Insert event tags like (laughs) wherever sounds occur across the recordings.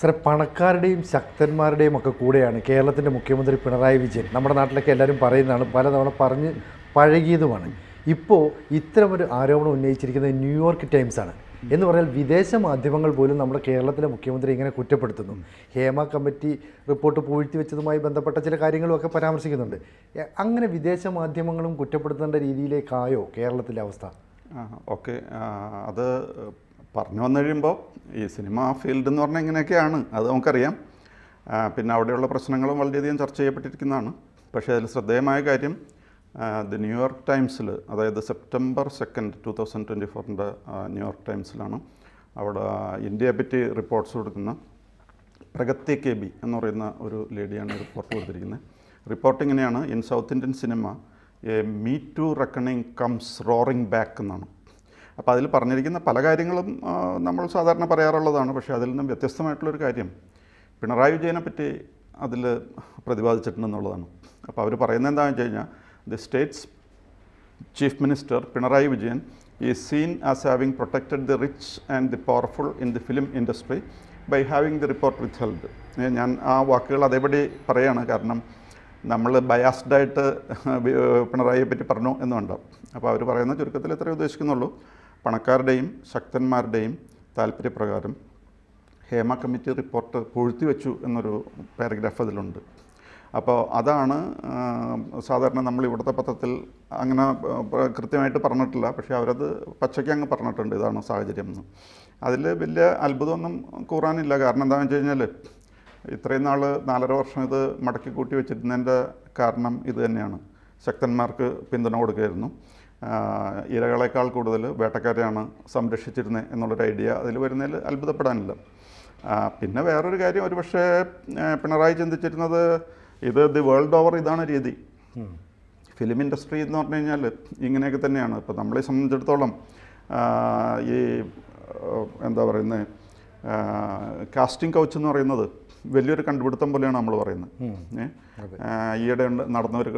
സാറെ പണക്കാരുടെയും ശക്തന്മാരുടെയും ഒക്കെ കൂടെയാണ് കേരളത്തിന്റെ മുഖ്യമന്ത്രി പിണറായി വിജയൻ. നമ്മുടെ നാട്ടിലൊക്കെ എല്ലാവരും പറയുന്നതാണ് പലതവണ പറഞ്ഞ് പഴകിയതുമാണ്. ഇപ്പോൾ ഇത്തരമൊരു ആരോപണം ഉന്നയിച്ചിരിക്കുന്നത് ന്യൂയോർക്ക് ടൈംസാണ് എന്ന് പറഞ്ഞാൽ വിദേശ മാധ്യമങ്ങൾ പോലും നമ്മുടെ കേരളത്തിലെ മുഖ്യമന്ത്രി ഇങ്ങനെ കുറ്റപ്പെടുത്തുന്നു. ഹേമ കമ്മിറ്റി റിപ്പോർട്ട് പൂഴ്ത്തി വെച്ചതുമായി ബന്ധപ്പെട്ട ചില കാര്യങ്ങളുമൊക്കെ പരാമർശിക്കുന്നുണ്ട്. അങ്ങനെ വിദേശ മാധ്യമങ്ങളും കുറ്റപ്പെടുത്തേണ്ട രീതിയിലേക്കായോ കേരളത്തിലെ അവസ്ഥ? ഓക്കെ. അത് പറഞ്ഞു വന്നു കഴിയുമ്പോൾ ഈ സിനിമ ഫീൽഡ് എന്ന് പറഞ്ഞാൽ ഇങ്ങനെയൊക്കെയാണ് അത് നമുക്കറിയാം. പിന്നെ അവിടെയുള്ള പ്രശ്നങ്ങളും വളരെയധികം ചർച്ച ചെയ്യപ്പെട്ടിരിക്കുന്നതാണ്. പക്ഷേ അതിൽ ശ്രദ്ധേയമായ കാര്യം ദി ന്യൂയോർക്ക് ടൈംസിൽ അതായത് September second two thousand twenty ഫോറിന്റെ ന്യൂയോർക്ക് ടൈംസിലാണ് അവിടെ ഇന്ത്യയെ പറ്റി റിപ്പോർട്ട്സ് കൊടുക്കുന്ന പ്രഗത്തി കെ ബി എന്ന് പറയുന്ന ഒരു ലേഡിയാണ് റിപ്പോർട്ട് കൊടുത്തിരിക്കുന്നത്. റിപ്പോർട്ട് ഇങ്ങനെയാണ് in South Indian cinema a me too reckoning comes roaring back എന്നാണ്. അപ്പോൾ അതിൽ പറഞ്ഞിരിക്കുന്ന പല കാര്യങ്ങളും നമ്മൾ സാധാരണ പറയാറുള്ളതാണ്. പക്ഷേ അതിൽ നിന്നും വ്യത്യസ്തമായിട്ടുള്ളൊരു കാര്യം പിണറായി വിജയനെ പറ്റി അതിൽ പ്രതിപാദിച്ചിട്ടുണ്ടെന്നുള്ളതാണ്. അപ്പോൾ അവർ പറയുന്നത് എന്താണെന്ന് വെച്ച് കഴിഞ്ഞാൽ the state's chief minister Pinarayi Vijayan is seen as having protected the rich and the powerful in the film industry by having the report withheld. ഞാൻ ആ വാക്കുകൾ അതേപടി പറയുകയാണ് കാരണം നമ്മൾ ബയാസ്ഡായിട്ട് പിണറായിയെ പറ്റി പറഞ്ഞു എന്നുണ്ടാവും അപ്പോൾ അവർ പറയുന്ന ചുരുക്കത്തിൽ എത്രയേ ഉദ്ദേശിക്കുന്നുള്ളൂ. പണക്കാരുടെയും ശക്തന്മാരുടെയും താല്പര്യപ്രകാരം ഹേമ കമ്മിറ്റി റിപ്പോർട്ട് പൊഴുത്തി വെച്ചു എന്നൊരു പാരഗ്രാഫ് അതിലുണ്ട്. അപ്പോൾ അതാണ് സാധാരണ നമ്മൾ ഇവിടുത്തെ പത്രത്തിൽ അങ്ങനെ കൃത്യമായിട്ട് പറഞ്ഞിട്ടില്ല. പക്ഷേ അവരത് പച്ചയ്ക്ക് അങ്ങ് പറഞ്ഞിട്ടുണ്ട് ഇതാണ് സാഹചര്യം എന്ന്. അതിൽ വലിയ അത്ഭുതമൊന്നും കൂറാനില്ല. കാരണം എന്താണെന്ന് വെച്ച് കഴിഞ്ഞാൽ ഇത്രയും നാൾ നാലര വർഷം ഇത് മടക്കി കൂട്ടി വെച്ചിരുന്നതിന്റെ കാരണം ഇത് തന്നെയാണ്. ശക്തന്മാർക്ക് പിന്തുണ കൊടുക്കുകയായിരുന്നു. ഇരകളെക്കാൾ കൂടുതൽ വേട്ടക്കാരെയാണ് സംരക്ഷിച്ചിരുന്നത് എന്നുള്ളൊരു ഐഡിയ അതിൽ വരുന്നതിൽ അത്ഭുതപ്പെടാനില്ല. പിന്നെ വേറൊരു കാര്യം ഒരുപക്ഷെ പക്ഷേ പിണറായി ചിന്തിച്ചിരുന്നത് ഇത് ദി വേൾഡ് ഓവർ ഇതാണ് രീതി. ഫിലിം ഇൻഡസ്ട്രി എന്ന് പറഞ്ഞു കഴിഞ്ഞാൽ ഇങ്ങനെയൊക്കെ തന്നെയാണ്. ഇപ്പോൾ നമ്മളെ സംബന്ധിച്ചിടത്തോളം ഈ എന്താ പറയുന്നത് കാസ്റ്റിംഗ് കൗച്ച് എന്ന് പറയുന്നത് വലിയൊരു കണ്ടുപിടുത്തം പോലെയാണ് നമ്മൾ പറയുന്നത്. ഈയിടെ ഉണ്ട് നടന്ന ഒരു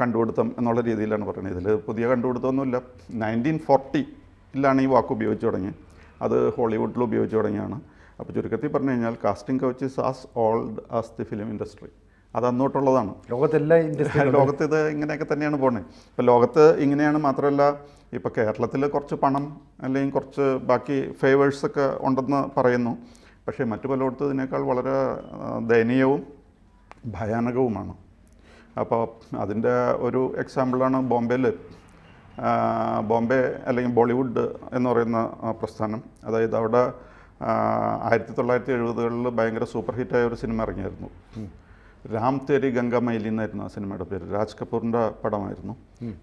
കണ്ടുപിടുത്തം എന്നുള്ള രീതിയിലാണ് പറയുന്നത്. ഇതിൽ പുതിയ കണ്ടുപിടുത്തമൊന്നുമില്ല. നയന്റീൻ ഫോർട്ടിയിലാണ് ഈ വാക്ക് ഉപയോഗിച്ച് തുടങ്ങിയത്. അത് ഹോളിവുഡിൽ ഉപയോഗിച്ച് തുടങ്ങിയാണ് അപ്പോൾ ചുരുക്കത്തിൽ പറഞ്ഞു കഴിഞ്ഞാൽ casting couch is as old as the film industry അത് അന്നോട്ടുള്ളതാണ് ലോകത്തെല്ലാ ഇൻഡസ്ട്രി ലോകത്ത് ഇത് ഇങ്ങനെയൊക്കെ തന്നെയാണ് പോകുന്നത് ഇപ്പോൾ ലോകത്ത് ഇങ്ങനെയാണ് മാത്രമല്ല ഇപ്പോൾ കേരളത്തിൽ കുറച്ച് പണം അല്ലെങ്കിൽ കുറച്ച് ബാക്കി ഫേവേഴ്സൊക്കെ ഉണ്ടെന്ന് പറയുന്നു. പക്ഷേ മറ്റു പലയിടത്ത് ഇതിനേക്കാൾ വളരെ ദയനീയവും ഭയാനകവുമാണ്. അപ്പോൾ അതിന്റെ ഒരു എക്സാമ്പിളാണ് ബോംബെയിൽ ബോംബെ അല്ലെങ്കിൽ ബോളിവുഡ് എന്ന് പറയുന്ന പ്രസ്ഥാനം. അതായത് അവിടെ ആയിരത്തി തൊള്ളായിരത്തി എഴുപതുകളിൽ ഭയങ്കര സൂപ്പർ ഹിറ്റായ ഒരു സിനിമ ഇറങ്ങിയായിരുന്നു. രാം തേരി ഗംഗാമൈലി എന്നായിരുന്നു ആ സിനിമയുടെ പേര്. രാജ് കപൂറിന്റെ പടമായിരുന്നു.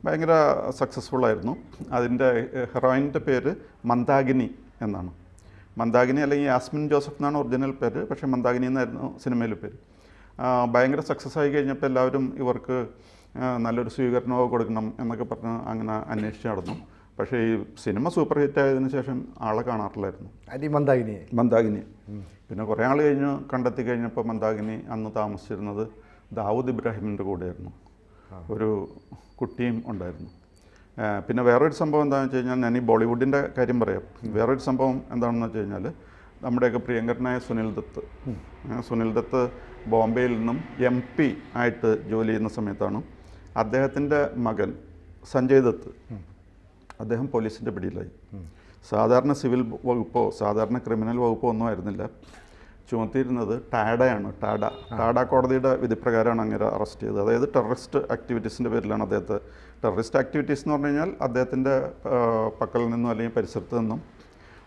ഭയങ്കര സക്സസ്ഫുൾ ആയിരുന്നു. അതിന്റെ ഹെറോയിന്റെ പേര് മന്ദാകിനി എന്നാണ്. മന്ദാകിനി അല്ലെങ്കിൽ യാസ്മിൻ ജോസഫ് എന്നാണ് ഒറിജിനൽ പേര് പക്ഷേ മന്ദാകിനി എന്നായിരുന്നു സിനിമയിലെ പേര്. ഭയങ്കര സക്സസ് ആയി കഴിഞ്ഞപ്പോൾ എല്ലാവരും ഇവർക്ക് നല്ലൊരു സ്വീകരണമോ കൊടുക്കണം എന്നൊക്കെ പറഞ്ഞ് അങ്ങനെ അന്വേഷിച്ച് നടന്നു. പക്ഷേ ഈ സിനിമ സൂപ്പർ ഹിറ്റ് ആയതിനു ശേഷം ആളെ കാണാറില്ലായിരുന്നു. അരി മന്ദാകിനിയെ. മന്ദാകിനി പിന്നെ കുറേ ആൾ കഴിഞ്ഞ് കണ്ടെത്തി കഴിഞ്ഞപ്പോൾ മന്ദാകിനി അന്ന് താമസിച്ചിരുന്നത് ദാവൂദ് ഇബ്രാഹിമിന്റെ കൂടെയായിരുന്നു. ഒരു കുട്ടിയും ഉണ്ടായിരുന്നു. പിന്നെ വേറൊരു സംഭവം എന്താണെന്ന് വെച്ച് കഴിഞ്ഞാൽ ഞാൻ ഈ ബോളിവുഡിന്റെ കാര്യം പറയാം. വേറൊരു സംഭവം എന്താണെന്ന് വെച്ച് കഴിഞ്ഞാൽ നമ്മുടെയൊക്കെ പ്രിയങ്കരനായ സുനിൽ ദത്ത്. സുനിൽ ദത്ത് ബോംബെയിൽ നിന്നും എം പി ആയിട്ട് ജോലി ചെയ്യുന്ന സമയത്താണ് അദ്ദേഹത്തിന്റെ മകൻ സഞ്ജയ് ദത്ത് അദ്ദേഹം പോലീസിന്റെ പിടിയിലായി. സാധാരണ സിവിൽ വകുപ്പോ സാധാരണ ക്രിമിനൽ വകുപ്പോ ഒന്നും ആയിരുന്നില്ല. ചുമത്തിയിരുന്നത് ടാഡയാണ്. ടാഡ ടാഡ കോടതിയുടെ വിധിപ്രകാരമാണ് അങ്ങനെ അറസ്റ്റ് ചെയ്തത്. അതായത് ടെററിസ്റ്റ് ആക്ടിവിറ്റീസിന്റെ പേരിലാണ് അദ്ദേഹത്തെ. ടെററിസ്റ്റ് ആക്ടിവിറ്റീസ് എന്ന് പറഞ്ഞു കഴിഞ്ഞാൽ അദ്ദേഹത്തിന്റെ പക്കൽ നിന്നും അല്ലെങ്കിൽ പരിസരത്ത് നിന്നും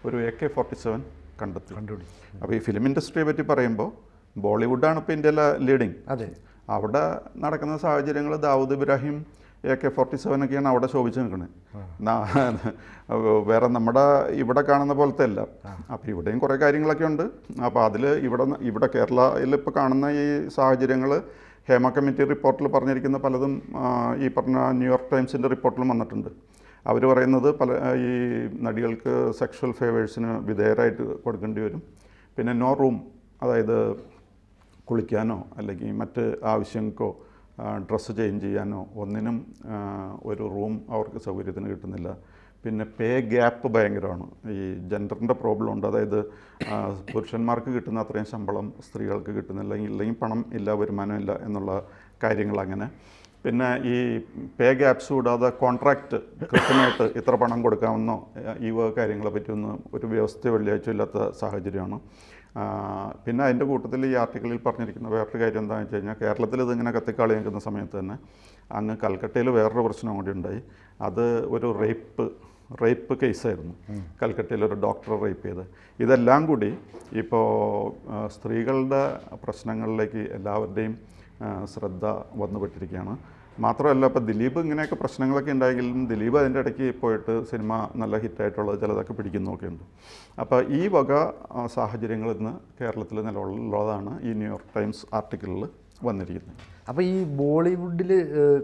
ഒരു എ കെ ഫോർട്ടി സെവൻ കണ്ടെത്തി. കണ്ടുപിടി. അപ്പോൾ ഈ ഫിലിം ഇൻഡസ്ട്രിയെ പറ്റി പറയുമ്പോൾ ബോളിവുഡാണ് ഇപ്പോൾ ഇന്ത്യയിലെ ലീഡിങ് അതെ. അവിടെ നടക്കുന്ന സാഹചര്യങ്ങൾ Dawood Ibrahim A K forty seven ഒക്കെയാണ് അവിടെ ശോഭിച്ച് നിൽക്കുന്നത് വേറെ നമ്മുടെ ഇവിടെ കാണുന്ന പോലത്തെ അല്ല. അപ്പോൾ ഇവിടെയും കുറേ കാര്യങ്ങളൊക്കെ ഉണ്ട്. അപ്പോൾ അതിൽ ഇവിടെ ഇവിടെ കേരളയിൽ ഇപ്പോൾ കാണുന്ന ഈ സാഹചര്യങ്ങൾ ഹേമ കമ്മിറ്റി റിപ്പോർട്ടിൽ പറഞ്ഞിരിക്കുന്ന പലതും ഈ പറഞ്ഞ ന്യൂയോർക്ക് ടൈംസിന്റെ റിപ്പോർട്ടിലും വന്നിട്ടുണ്ട്. അവർ പറയുന്നത് പല ഈ നടികൾക്ക് സെക്ഷൽ ഫേവേഴ്സിന് വിധേയരായിട്ട് കൊടുക്കേണ്ടി വരും. പിന്നെ നോ റൂം അതായത് കുളിക്കാനോ അല്ലെങ്കിൽ മറ്റ് ആവശ്യങ്ങൾക്കോ ഡ്രസ്സ് ചേഞ്ച് ചെയ്യാനോ ഒന്നിനും ഒരു റൂം അവർക്ക് സൗകര്യത്തിന് കിട്ടുന്നില്ല. പിന്നെ പേ ഗ്യാപ്പ് ഭയങ്കരമാണ്. ഈ ജെൻഡറിന്റെ പ്രോബ്ലം ഉണ്ട്. അതായത് പുരുഷന്മാർക്ക് കിട്ടുന്ന അത്രയും ശമ്പളം സ്ത്രീകൾക്ക് കിട്ടുന്നില്ല. ഇല്ലെങ്കിൽ പണം ഇല്ല വരുമാനം ഇല്ല എന്നുള്ള കാര്യങ്ങൾ അങ്ങനെ. പിന്നെ ഈ പേ ഗ്യാപ്സ് കൂടാതെ കോൺട്രാക്റ്റ് കൃത്യമായിട്ട് ഇത്ര പണം കൊടുക്കാമെന്നോ ഈ കാര്യങ്ങളെ പറ്റിയൊന്നും ഒരു വ്യവസ്ഥ വെള്ളിയാഴ്ച ഇല്ലാത്ത സാഹചര്യമാണ്. പിന്നെ അതിന്റെ കൂട്ടത്തിൽ ഈ ആർട്ടിക്കിളിൽ പറഞ്ഞിരിക്കുന്ന വേറൊരു കാര്യം എന്താണെന്ന് വെച്ച് കഴിഞ്ഞാൽ കേരളത്തിൽ ഇതിങ്ങനെ കത്തിക്കാളി നിൽക്കുന്ന സമയത്ത് തന്നെ അങ്ങ് കൽക്കട്ടയിൽ വേറൊരു പ്രശ്നം കൂടി ഉണ്ടായി. അത് ഒരു റേപ്പ് റേപ്പ് കേസായിരുന്നു. കൽക്കട്ടയിൽ ഒരു ഡോക്ടറെ റേപ്പ് ചെയ്ത്. ഇതെല്ലാം കൂടി ഇപ്പോൾ സ്ത്രീകളുടെ പ്രശ്നങ്ങളിലേക്ക് എല്ലാവരുടെയും ശ്രദ്ധ വന്നുപെട്ടിരിക്കുകയാണ്. മാത്രമല്ല ഇപ്പോൾ ദിലീപ് ഇങ്ങനെയൊക്കെ പ്രശ്നങ്ങളൊക്കെ ഉണ്ടായെങ്കിലും ദിലീപ് അതിന്റെ ഇടയ്ക്ക് പോയിട്ട് സിനിമ നല്ല ഹിറ്റായിട്ടുള്ളത് ചിലതൊക്കെ പിടിക്കുന്നൊക്കെ ഉണ്ട്. അപ്പോൾ ഈ വക സാഹചര്യങ്ങൾ ഇന്ന് കേരളത്തിൽ നിലവിലുള്ളതാണ് ഈ ന്യൂയോർക്ക് ടൈംസ് ആർട്ടിക്കിളിൽ വന്നിരിക്കുന്നത് അപ്പോൾ ഈ ബോളിവുഡിൽ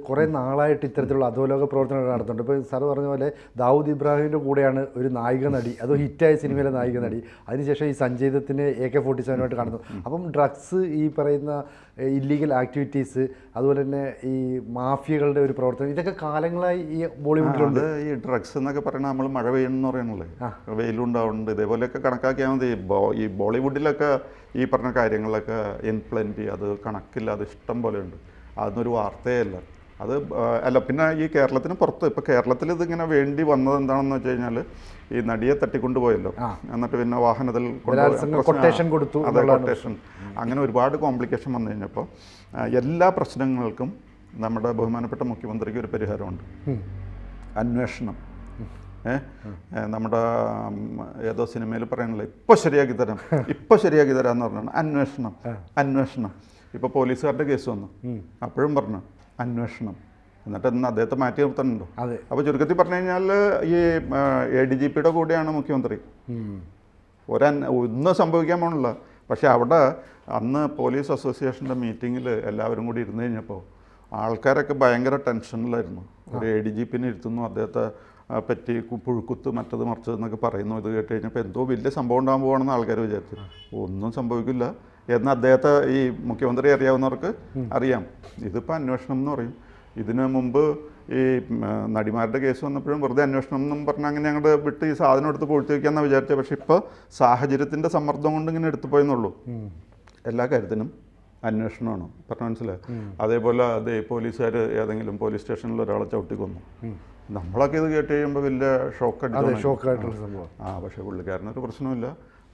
കുറേ നാളായിട്ട് ഇത്തരത്തിലുള്ള അധോലോക പ്രവർത്തനങ്ങൾ നടത്തുന്നുണ്ട്. ഇപ്പോൾ സാറ് പറഞ്ഞ പോലെ ദാവൂദ് ഇബ്രാഹിമിന്റെ കൂടെയാണ് ഒരു നായിക നടി അതോ ഹിറ്റായ സിനിമയിലെ നായിക നടി. അതിനുശേഷം ഈ സഞ്ജയ് ദത്തിന് എ കെ ഫോർട്ടി സെവനുമായിട്ട് കാണുന്നു. അപ്പം ഡ്രഗ്സ് ഈ പറയുന്ന ഇല്ലീഗൽ ആക്ടിവിറ്റീസ് അതുപോലെ തന്നെ ഈ മാഫിയകളുടെ ഒരു പ്രവർത്തനം ഇതൊക്കെ കാലങ്ങളായി ഈ ബോളിവുഡിലുണ്ട്. ഈ ഡ്രഗ്സ് എന്നൊക്കെ പറയുന്നത് നമ്മൾ മഴ പെയ്യണമെന്ന് പറയണല്ലേ വെയിലുണ്ടാവുന്നുണ്ട്. ഇതേപോലെയൊക്കെ കണക്കാക്കിയാൽ മതി. ഈ ബോളിവുഡിലൊക്കെ ഈ പറഞ്ഞ കാര്യങ്ങളൊക്കെ ഇൻപ്ലന്റ് അത് കണക്കില്ലാതെ ഇഷ്ടം പോലെ ഉണ്ട്. അതൊന്നൊരു വാർത്തയല്ല. അത് അല്ല പിന്നെ ഈ കേരളത്തിന് പുറത്ത് ഇപ്പോൾ കേരളത്തിൽ ഇതിങ്ങനെ വേണ്ടി വന്നത് എന്താണെന്ന് വെച്ച് കഴിഞ്ഞാൽ ഈ നടിയെ തട്ടിക്കൊണ്ടുപോയല്ലോ എന്നിട്ട് പിന്നെ വാഹനത്തിൽ കൊട്ടേഷൻ കൊടുത്തു അതെ കൊട്ടേഷൻ അങ്ങനെ ഒരുപാട് കോംപ്ലിക്കേഷൻ വന്നു കഴിഞ്ഞപ്പോൾ എല്ലാ പ്രശ്നങ്ങൾക്കും നമ്മുടെ ബഹുമാനപ്പെട്ട മുഖ്യമന്ത്രിക്ക് ഒരു പരിഹാരമുണ്ട്. അന്വേഷണം. നമ്മുടെ ഏതോ സിനിമയിൽ പറയാനുള്ള ഇപ്പൊ ശരിയാക്കി തരാം ഇപ്പൊ ശരിയാക്കി തരാന്ന് പറഞ്ഞാണ് അന്വേഷണം. അന്വേഷണം. ഇപ്പൊ പോലീസുകാരുടെ കേസ് വന്നു. അപ്പോഴും പറഞ്ഞു അന്വേഷണം. എന്നിട്ട് ഇന്ന് അദ്ദേഹത്തെ മാറ്റി നിർത്തുന്നുണ്ടോ അതെ. അപ്പോൾ ചുരുക്കത്തിൽ പറഞ്ഞു കഴിഞ്ഞാൽ ഈ എ ഡി ജി പിയുടെ കൂടെയാണ് മുഖ്യമന്ത്രി. ഒരൻ ഒന്ന് സംഭവിക്കാൻ പോണില്ല പക്ഷേ അവിടെ അന്ന് പോലീസ് അസോസിയേഷന്റെ മീറ്റിങ്ങിൽ എല്ലാവരും കൂടി ഇരുന്ന് കഴിഞ്ഞപ്പോൾ ആൾക്കാരൊക്കെ ഭയങ്കര ടെൻഷനിലായിരുന്നു. ഒരു എ ഡി ജി പിന്നെ ഇരുത്തുന്നു അദ്ദേഹത്തെ പറ്റി പുഴുക്കുത്ത് മറ്റത് മറിച്ചത് എന്നൊക്കെ പറയുന്നു. ഇത് കേട്ട് കഴിഞ്ഞപ്പോൾ എന്തോ വലിയ സംഭവം ഉണ്ടാകാൻ പോകണമെന്ന് ആൾക്കാർ വിചാരിച്ചു. ഒന്നും സംഭവിക്കില്ല. എന്ന് അദ്ദേഹത്തെ ഈ മുഖ്യമന്ത്രി അറിയാവുന്നവർക്ക് അറിയാം. ഇതിപ്പോൾ അന്വേഷണം എന്ന് പറയും. ഇതിനു മുമ്പ് ഈ നടിമാരുടെ കേസ് വന്നപ്പോഴും വെറുതെ അന്വേഷണം എന്നും പറഞ്ഞ് അങ്ങനെ ഞങ്ങളുടെ വിട്ട് ഈ സാധനം എടുത്ത് പൂഴ്ത്തി വയ്ക്കാമെന്നാണ് വിചാരിച്ചത് പക്ഷേ ഇപ്പോൾ സാഹചര്യത്തിന്റെ സമ്മർദ്ദം കൊണ്ട് ഇങ്ങനെ എടുത്തു പോയെന്നുള്ളൂ എല്ലാ കാര്യത്തിനും അന്വേഷണമാണ്. പറഞ്ഞു മനസ്സിലായി? അതേപോലെ അതേ പോലീസുകാർ ഏതെങ്കിലും പോലീസ് സ്റ്റേഷനിൽ ഒരാളെ ചവിട്ടിക്കൊന്നു നമ്മളൊക്കെ ഇത് കേട്ട് കഴിയുമ്പോൾ വലിയ ഷോക്ക് അടിച്ചു ഷോക്കായിട്ടുള്ള സംഭവം. ആ പക്ഷേ പുള്ളിക്കാരനൊരു പ്രശ്നമില്ല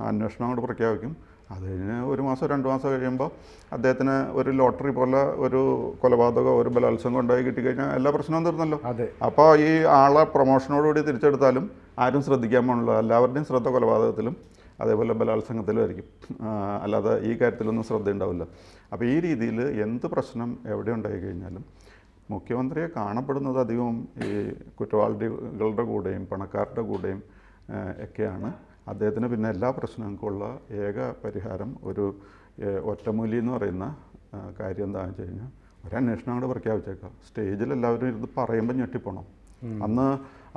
അന്വേഷണം അങ്ങോട്ട് പ്രഖ്യാപിക്കും. അത് കഴിഞ്ഞ് ഒരു മാസം രണ്ട് മാസം കഴിയുമ്പോൾ അദ്ദേഹത്തിന് ഒരു ലോട്ടറി പോലെ ഒരു കൊലപാതകമോ ഒരു ബലാത്സംഗം ഉണ്ടായി കിട്ടിക്കഴിഞ്ഞാൽ എല്ലാ പ്രശ്നവും തീർന്നല്ലോ. അതെ. അപ്പോൾ ഈ ആളെ പ്രൊമോഷനോടുകൂടി തിരിച്ചെടുത്താലും ആരും ശ്രദ്ധിക്കാൻ പോകുന്നില്ല എല്ലാവരുടെയും ശ്രദ്ധ കൊലപാതകത്തിലും അതേപോലെ ബലാത്സംഗത്തിലും ആയിരിക്കും. അല്ലാതെ ഈ കാര്യത്തിലൊന്നും ശ്രദ്ധ ഉണ്ടാവില്ല അപ്പോൾ ഈ രീതിയിൽ എന്ത് പ്രശ്നം എവിടെ ഉണ്ടായി കഴിഞ്ഞാലും മുഖ്യമന്ത്രിയെ കാണപ്പെടുന്നത് അധികവും ഈ കുറ്റവാളികളുടെ കൂടെയും പണക്കാരുടെ കൂടെയും ഒക്കെയാണ്. അദ്ദേഹത്തിന് പിന്നെ എല്ലാ പ്രശ്നങ്ങൾക്കുള്ള ഏക പരിഹാരം ഒരു ഒറ്റമൂലി എന്ന് പറയുന്ന കാര്യം എന്താണെന്ന് വെച്ച് കഴിഞ്ഞാൽ ഒരു അന്വേഷണം അങ്ങോട്ട് പ്രഖ്യാപിച്ചേക്കാം സ്റ്റേജിൽ എല്ലാവരും ഇരുന്ന് പറയുമ്പോൾ ഞെട്ടിപ്പോണം. അന്ന്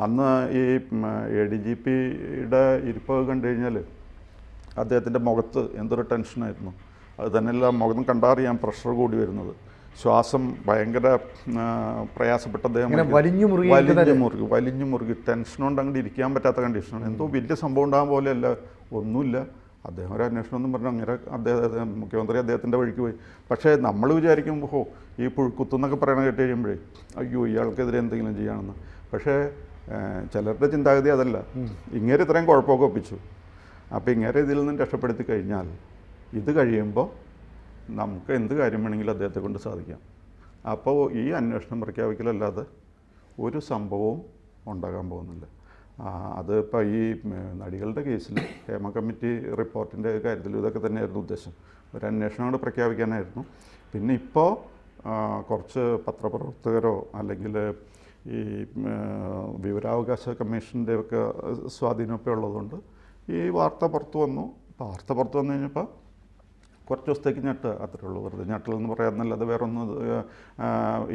അന്ന് ഈ എ ഡി ജി പിയുടെ ഇരിപ്പ് കണ്ടു കഴിഞ്ഞാൽ അദ്ദേഹത്തിന്റെ മുഖത്ത് എന്തൊരു ടെൻഷനായിരുന്നു. അത് തന്നെയല്ല മുഖം കണ്ടറിയാം പ്രഷർ കൂടി വരുന്നത്. ശ്വാസം ഭയങ്കര പ്രയാസപ്പെട്ട അദ്ദേഹം വലിഞ്ഞു മുറുകി വലിഞ്ഞു മുറുകി വലിഞ്ഞു മുറുകി ടെൻഷൻ കൊണ്ട് അങ്ങോട്ട് ഇരിക്കാൻ പറ്റാത്ത കണ്ടീഷനാണ് എന്തോ വലിയ സംഭവം ഉണ്ടാകാൻ പോലെയല്ല ഒന്നുമില്ല. അദ്ദേഹം ഒരു അന്വേഷണം ഒന്നും പറഞ്ഞു അങ്ങനെ അദ്ദേഹം മുഖ്യമന്ത്രി അദ്ദേഹത്തിന്റെ വഴിക്ക് പോയി. പക്ഷേ നമ്മൾ വിചാരിക്കും ഹോ ഈ പുഴുക്കുത്തെന്നൊക്കെ പറയണ കേട്ട് കഴിയുമ്പോഴേ അയ്യോ ഇയാൾക്കെതിരെ എന്തെങ്കിലും ചെയ്യണമെന്ന് പക്ഷേ ചിലരുടെ ചിന്താഗതി അതല്ല. ഇങ്ങനെ ഇത്രയും കുഴപ്പമൊക്കെ ഒപ്പിച്ചു. അപ്പോൾ ഇങ്ങനെ ഇതിൽ നിന്ന് രക്ഷപ്പെടുത്തി കഴിഞ്ഞാൽ ഇത് കഴിയുമ്പോൾ നമുക്ക് എന്ത് കാര്യം വേണമെങ്കിലും അദ്ദേഹത്തെ കൊണ്ട് സാധിക്കാം. അപ്പോൾ ഈ അന്വേഷണം പ്രഖ്യാപിക്കലല്ലാതെ ഒരു സംഭവവും ഉണ്ടാകാൻ പോകുന്നില്ല. അതിപ്പോൾ ഈ നടികളുടെ കേസിൽ ഹേമ കമ്മിറ്റി റിപ്പോർട്ടിന്റെ കാര്യത്തിൽ ഇതൊക്കെ തന്നെയായിരുന്നു ഉദ്ദേശം. ഒരു അന്വേഷണം കൂടെ പ്രഖ്യാപിക്കാനായിരുന്നു. പിന്നെ ഇപ്പോൾ കുറച്ച് പത്രപ്രവർത്തകരോ അല്ലെങ്കിൽ ഈ വിവരാവകാശ കമ്മീഷന്റെ ഒക്കെ സ്വാധീനമൊക്കെ ഉള്ളതുകൊണ്ട് ഈ വാർത്ത പുറത്തു വന്നു. വാർത്ത പുറത്തു വന്നു കഴിഞ്ഞപ്പോൾ കുറച്ച് ദിവസത്തേക്ക് ഞെട്ട് അത്രേ ഉള്ളൂ. വെറുതെ ഞെട്ടലെന്ന് പറയാമെന്നല്ലാതെ വേറെ ഒന്നും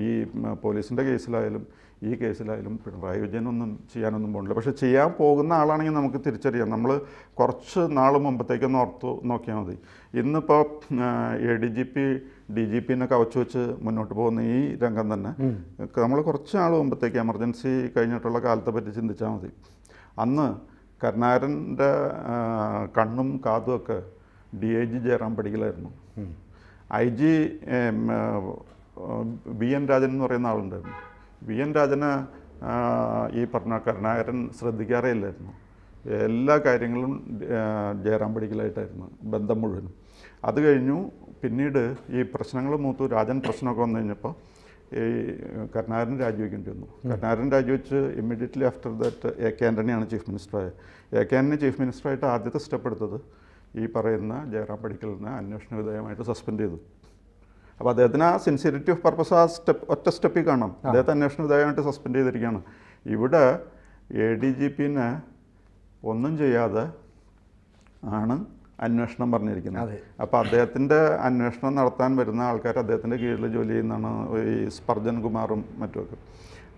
ഈ പോലീസിന്റെ കേസിലായാലും ഈ കേസിലായാലും പിണറായി വിജയനൊന്നും ചെയ്യാനൊന്നും പോകുന്നില്ല പക്ഷേ ചെയ്യാൻ പോകുന്ന ആളാണെങ്കിൽ നമുക്ക് തിരിച്ചറിയാം. നമ്മൾ കുറച്ച് നാൾ മുമ്പത്തേക്കൊന്ന് ഓർത്ത് നോക്കിയാൽ മതി. ഇന്നിപ്പോൾ A D G P D G പിന്നെ കവച്ചു വെച്ച് മുന്നോട്ട് പോകുന്ന ഈ രംഗം തന്നെ നമ്മൾ കുറച്ച് നാൾ മുമ്പത്തേക്ക് എമർജൻസി കഴിഞ്ഞിട്ടുള്ള കാലത്തെ പറ്റി ചിന്തിച്ചാൽ മതി. അന്ന് കരുണാകരന്റെ കണ്ണും കാതുമൊക്കെ D I G Jayaram പടിക്കലായിരുന്നു. I G V N Rajan എന്ന് പറയുന്ന ആളുണ്ടായിരുന്നു. വി എൻ രാജന് ഈ പറഞ്ഞ കരുണാകരൻ ശ്രദ്ധിക്കാറേ ഇല്ലായിരുന്നു എല്ലാ കാര്യങ്ങളും ജയറാം പടിക്കലായിട്ടായിരുന്നു ബന്ധം മുഴുവനും. അത് കഴിഞ്ഞു പിന്നീട് ഈ പ്രശ്നങ്ങൾ മൂത്തു രാജൻ പ്രശ്നമൊക്കെ വന്നു കഴിഞ്ഞപ്പോൾ ഈ കരുണാകരൻ രാജിവെക്കേണ്ടി വന്നു. കരുണാകരൻ രാജിവെച്ച് immediately after that A K ആന്റണിയാണ് chief മിനിസ്റ്ററായത് എ കെ ആന്റണി ചീഫ് മിനിസ്റ്ററായിട്ട് ആദ്യത്തെ സ്റ്റെപ്പ് എടുത്തത് ഈ പറയുന്ന ജയറാം പടിക്കലിനെ അന്വേഷണ വിധേയമായിട്ട് സസ്പെൻഡ് ചെയ്തു. അപ്പോൾ അദ്ദേഹത്തിന് ആ സിൻസിയറിറ്റി ഓഫ് പർപ്പസ് ആ സ്റ്റെപ്പ് ഒറ്റ സ്റ്റെപ്പിൽ കാണാം അദ്ദേഹത്തെ അന്വേഷണ വിധേയമായിട്ട് സസ്പെൻഡ് ചെയ്തിരിക്കുകയാണ്. ഇവിടെ എ ഡി ജി പിന്നെ ഒന്നും ചെയ്യാതെ ആണ് അന്വേഷണം പറഞ്ഞിരിക്കുന്നത്. അപ്പോൾ അദ്ദേഹത്തിന്റെ അന്വേഷണം നടത്താൻ വരുന്ന ആൾക്കാർ അദ്ദേഹത്തിന്റെ കീഴിൽ ജോലി ചെയ്യുന്നതാണ് ഈ സ്പർജൻ കുമാറും മറ്റുമൊക്കെ.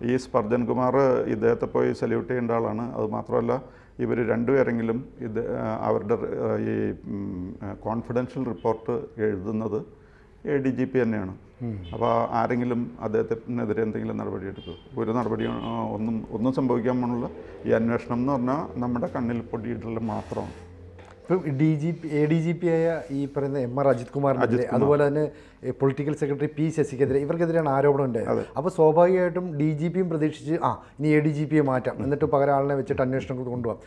ഈ സ്പർജൻ കുമാർ ഇദ്ദേഹത്തെ പോയി സല്യൂട്ട് ചെയ്യേണ്ട ആളാണ്. അത് മാത്രമല്ല ഇവർ രണ്ടുപേരെങ്കിലും ഇത് അവരുടെ ഈ കോൺഫിഡൻഷ്യൽ റിപ്പോർട്ട് എഴുതുന്നത് എ ഡി ജി പി തന്നെയാണ്. അപ്പോൾ ആരെങ്കിലും അദ്ദേഹത്തിനെതിരെ എന്തെങ്കിലും നടപടി എടുത്തു ഒരു നടപടി ഒന്നും ഒന്നും സംഭവിക്കാൻ പോകുന്നില്ല ഈ അന്വേഷണം എന്ന് പറഞ്ഞാൽ നമ്മുടെ കണ്ണിൽ പൊടിയിട്ടുള്ള മാത്രമാണ്. ഇപ്പം D G P A D G P ആയ ഈ പറയുന്ന എം ആർ അജിത് കുമാറിനെതിരെ അതുപോലെ തന്നെ പൊളിറ്റിക്കൽ സെക്രട്ടറി പി ശശിക്കെതിരെ ഇവർക്കെതിരെയാണ് ആരോപണം ഉണ്ടായത്. അപ്പോൾ സ്വാഭാവികമായിട്ടും ഡി ജി പിയും പ്രതീക്ഷിച്ച് ആ ഇനി എ ഡി ജി പിയെ മാറ്റാം. എന്നിട്ട് പകരം ആളിനെ വെച്ചിട്ട് അന്വേഷണം കൊണ്ടുപോകാം.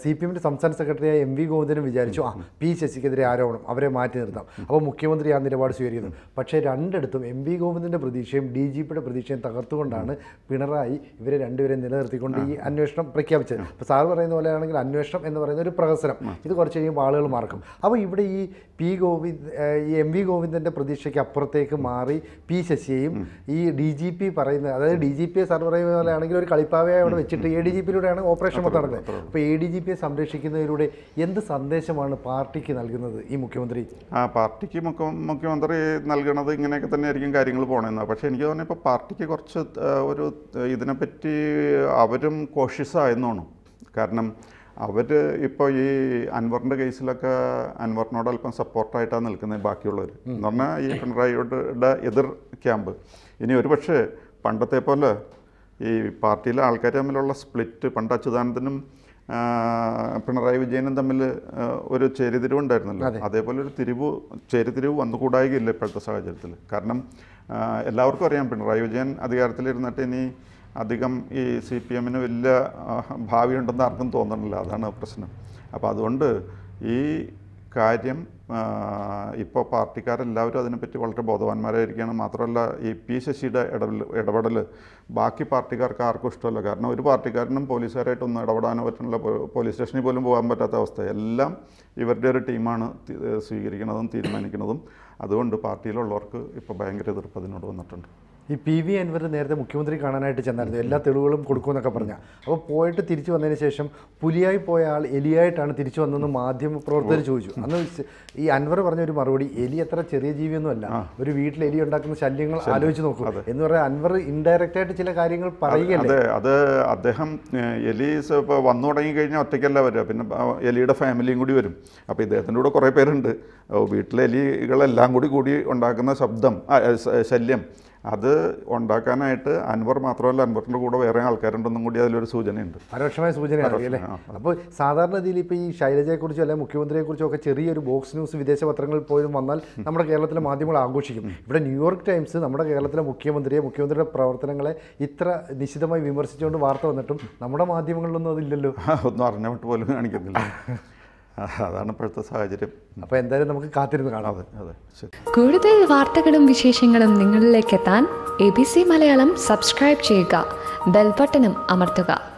സി പി എമ്മിന്റെ സംസ്ഥാന സെക്രട്ടറിയായ എം വി ഗോവിന്ദനും വിചാരിച്ചു ആ പി ശശിക്കെതിരെ ആരോപണം അവരെ മാറ്റി നിർത്താം. അപ്പോൾ മുഖ്യമന്ത്രി ആ നിലപാട് സ്വീകരിക്കുന്നു. പക്ഷേ രണ്ടിടത്തും എം വി ഗോവിന്ദന്റെ പ്രതീക്ഷയും ഡി ജി പിയുടെ പ്രതീക്ഷയും തകർത്തുകൊണ്ടാണ് പിണറായി ഇവരെ രണ്ടുപേരെ നിലനിർത്തിക്കൊണ്ട് ഈ അന്വേഷണം പ്രഖ്യാപിച്ചത്. അപ്പോൾ സാർ പറയുന്ന പോലെയാണെങ്കിൽ അന്വേഷണം എന്ന് പറയുന്ന ഒരു പ്രഹസനം. ഇത് കുറച്ച് കഴിയുമ്പോൾ ആളുകൾ മറക്കും അപ്പോൾ ഇവിടെ ഈ പി ഗോവിന്ദ് ഈ എം വി ഗോവിന്ദന്റെ പ്രതീക്ഷയ്ക്ക് അപ്പുറത്തേക്ക് മാറി പി ശശിയെയും ഈ ഡി ജി പി പറയുന്ന അതായത് ഡി ജി പിയെ സാർ പറയുന്ന പോലെയാണെങ്കിൽ ഒരു കളിപ്പാവയെ അവിടെ വെച്ചിട്ട് എ ഡി ജി പിയിലൂടെയാണ് ഓപ്പറേഷൻ മൊത്തം നടക്കുന്നത്. അപ്പോൾ എ ഡി ജി പിയെ സംരക്ഷിക്കുന്നതിലൂടെ എന്ത് സന്ദേശമാണ് പാർട്ടിക്ക് നൽകുന്നത് ഈ മുഖ്യമന്ത്രി? ആ പാർട്ടിക്ക് മുഖ്യ മുഖ്യമന്ത്രി നൽകണത് ഇങ്ങനെയൊക്കെ തന്നെ ആയിരിക്കും കാര്യങ്ങൾ പോകണമെന്ന് പക്ഷേ എനിക്ക് തോന്നുന്നു ഇപ്പോൾ പാർട്ടിക്ക് കുറച്ച് ഒരു ഇതിനെപ്പറ്റി അവരും കോഷ്യസ് ആയെന്നോണം. കാരണം അവർ ഇപ്പോൾ ഈ അൻവറിന്റെ കേസിലൊക്കെ അൻവറിനോട് അല്പം സപ്പോർട്ടായിട്ടാണ് നിൽക്കുന്നത് ബാക്കിയുള്ളവർ എന്ന് പറഞ്ഞാൽ ഈ പിണറായിയുടെ എതിർ ക്യാമ്പ്. ഇനി ഒരു പക്ഷേ പണ്ടത്തെ പോലെ ഈ പാർട്ടിയിലെ ആൾക്കാർ തമ്മിലുള്ള സ്പ്ലിറ്റ് പണ്ട് അച്യുതാനന്ദനും പിണറായി വിജയനും തമ്മിൽ ഒരു ചേരിതിരിവ് ഉണ്ടായിരുന്നല്ലോ അതേപോലെ ഒരു തിരിവ് ചേരിതിരിവ് വന്നുകൂടായികയില്ല ഇപ്പോഴത്തെ സാഹചര്യത്തിൽ. കാരണം എല്ലാവർക്കും അറിയാം പിണറായി വിജയൻ അധികാരത്തിലിരുന്നിട്ട് ഇനി അധികം ഈ സി പി എമ്മിന് വലിയ ഭാവിയുണ്ടെന്ന് ആർക്കും തോന്നണില്ല. അതാണ് പ്രശ്നം. അപ്പോൾ അതുകൊണ്ട് ഈ കാര്യം ഇപ്പോൾ പാർട്ടിക്കാരെല്ലാവരും അതിനെപ്പറ്റി വളരെ ബോധവാന്മാരായിരിക്കുകയാണ്. മാത്രമല്ല ഈ പി ശശിയുടെ ഇടപെടൽ ഇടപെടൽ ബാക്കി പാർട്ടിക്കാർക്ക് ആർക്കും ഇഷ്ടമല്ല. കാരണം ഒരു പാർട്ടിക്കാരനും പോലീസുകാരായിട്ടൊന്നും ഇടപെടാനോ പറ്റുന്നില്ല. പോലീസ് സ്റ്റേഷനിൽ പോലും പോകാൻ പറ്റാത്ത അവസ്ഥ. എല്ലാം ഇവരുടെ ഒരു ടീമാണ് സ്വീകരിക്കുന്നതും തീരുമാനിക്കുന്നതും. അതുകൊണ്ട് പാർട്ടിയിലുള്ളവർക്ക് ഇപ്പോൾ ഭയങ്കര എതിർപ്പ് അതിനോട് വന്നിട്ടുണ്ട്. ഈ പി വി അൻവർ നേരത്തെ മുഖ്യമന്ത്രി കാണാനായിട്ട് ചെന്നായിരുന്നു. എല്ലാ തെളിവുകളും കൊടുക്കുമെന്നൊക്കെ പറഞ്ഞ. അപ്പോൾ പോയിട്ട് തിരിച്ചു വന്നതിന് ശേഷം പുലിയായി പോയ ആൾ എലിയായിട്ടാണ് തിരിച്ചു വന്നതെന്ന് മാധ്യമ പ്രവർത്തകർ ചോദിച്ചു. അന്ന് ഈ അൻവർ പറഞ്ഞ ഒരു മറുപടി എലി അത്ര ചെറിയ ജീവിയൊന്നുമല്ല ഒരു വീട്ടിൽ എലി ഉണ്ടാക്കുന്ന ശല്യങ്ങൾ ആലോചിച്ച് നോക്കുക എന്ന് പറയാൻ അൻവർ ഇൻഡയറക്റ്റ് ആയിട്ട് ചില കാര്യങ്ങൾ പറയുകയല്ലേ? അതെ അത് അദ്ദേഹം എലി ഇപ്പോൾ വന്നു തുടങ്ങി കഴിഞ്ഞാൽ ഒറ്റയ്ക്കല്ല വരിക. പിന്നെ എലിയുടെ ഫാമിലിയും കൂടി വരും. അപ്പോൾ ഇദ്ദേഹത്തിന്റെ കൂടെ കുറേ പേരുണ്ട്. ഓ, വീട്ടിലെ എലികളെല്ലാം കൂടി കൂടി ഉണ്ടാക്കുന്ന ശബ്ദം ശല്യം. അത് ഉണ്ടാക്കാനായിട്ട് അൻവർ മാത്രമല്ല അൻവറിന്റെ കൂടെ വേറെ ആൾക്കാരുണ്ടെന്നും കൂടി അതിലൊരു സൂചനയുണ്ട്. പരോക്ഷമായ സൂചനയാണ് അല്ലേ? അപ്പോൾ സാധാരണ രീതിയിൽ ഇപ്പോൾ ഈ ശൈലജയെക്കുറിച്ചോ അല്ലെങ്കിൽ മുഖ്യമന്ത്രിയെക്കുറിച്ചോ ഒക്കെ ചെറിയൊരു ബോക്സ് ന്യൂസ് വിദേശ പത്രങ്ങളിൽ പോലും വന്നാൽ നമ്മുടെ കേരളത്തിലെ മാധ്യമങ്ങൾ ആഘോഷിക്കും. ഇവിടെ ന്യൂയോർക്ക് ടൈംസ് നമ്മുടെ കേരളത്തിലെ മുഖ്യമന്ത്രിയെ മുഖ്യമന്ത്രിയുടെ പ്രവർത്തനങ്ങളെ ഇത്ര നിശിതമായി വിമർശിച്ചുകൊണ്ട് വാർത്ത വന്നിട്ടും നമ്മുടെ മാധ്യമങ്ങളിലൊന്നും അതില്ലല്ലോ. (laughs) ഒന്നും അറിഞ്ഞിട്ട് പോലും കാണിക്കുന്നില്ല. അതാണ് ഇപ്പോഴത്തെ സാഹചര്യം. അപ്പോൾ എന്തായാലും നമുക്ക് കാത്തിരുന്ന് കാണാം. അതെ അതെ കൂടുതൽ വാർത്തകളും വിശേഷങ്ങളും നിങ്ങളിലേക്ക് എത്താൻ A B C Malayalam subscribe ചെയ്യുക. ബെൽബട്ടനും അമർത്തുക.